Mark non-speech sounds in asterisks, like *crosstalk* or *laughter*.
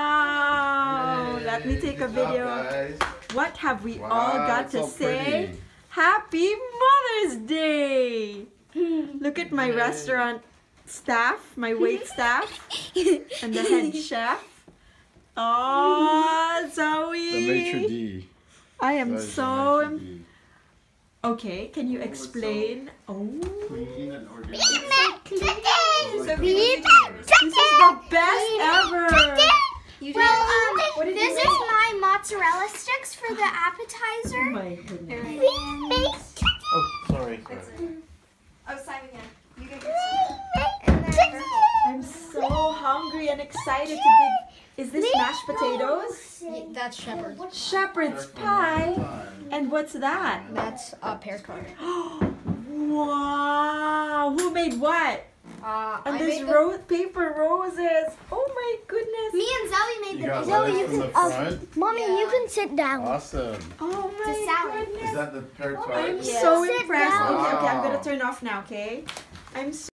Wow! Yay. Let me take a Good job, video. What have we Wow, all got to so say? pretty. Happy Mother's Day! Look at my Yay. restaurant staff, my wait *laughs* staff, and the head chef. Oh, Zoe! The maitre d'. I am That is so. maitre d'. okay, can you explain? Oh. Clean and organized. So Like this the- is the best ever! You Well, um, What did this you is make? my mozzarella sticks for the Oh appetizer. my goodness. Oh, sorry. sorry. Oh, Simon, yeah. You get I'm so hungry and excited to be. Is this mashed potatoes? That's shepherd. Shepherd's pie. And what's that? That's a pear tart. *gasps* wow! Who made what? Uh, And I this made the- rose paper roses. Oh my goodness. Me and Zoe made You got Zoe, lettuce you in can, the uh, front. Mommy, you can sit down. Awesome. Oh my a. Is that the pear tart? I'm Yeah. so Sit impressed. down. Okay, okay, I'm gonna turn off now. Okay. I'm so